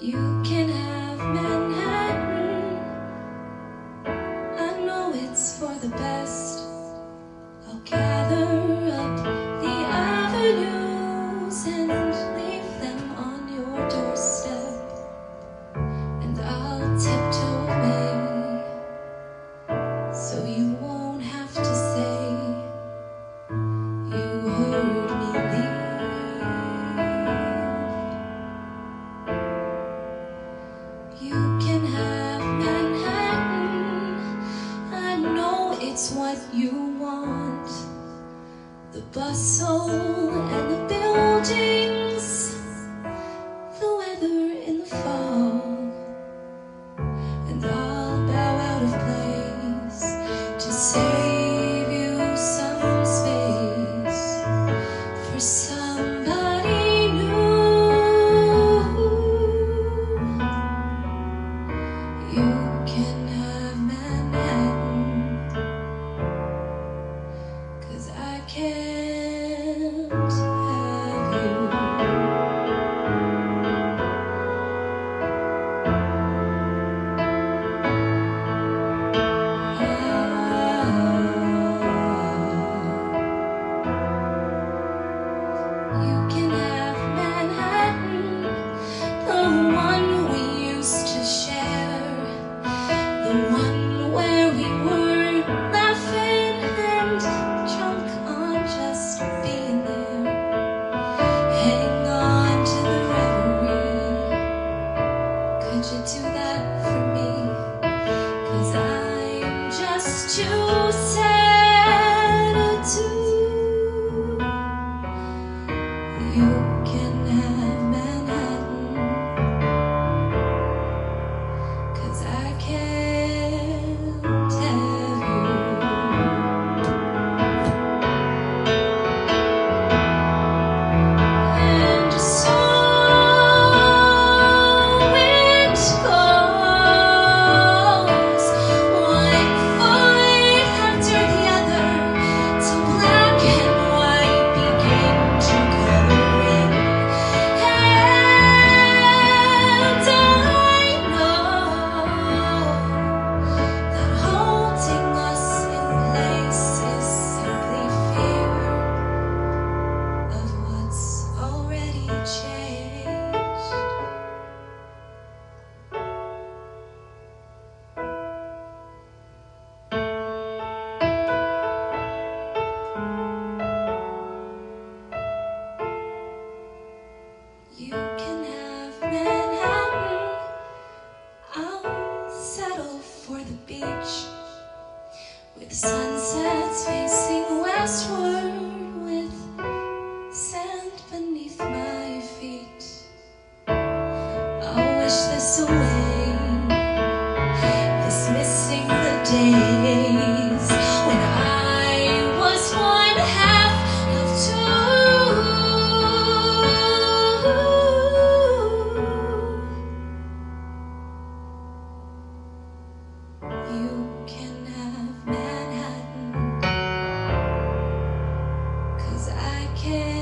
You can what you want. The bustle and the buildings. The weather in the fall. And I'll bow out of place to say care. you. You can have Manhattan. I'll settle for the beach with the sunset's facing westward with sand beneath my feet. I'll wish this away. okay.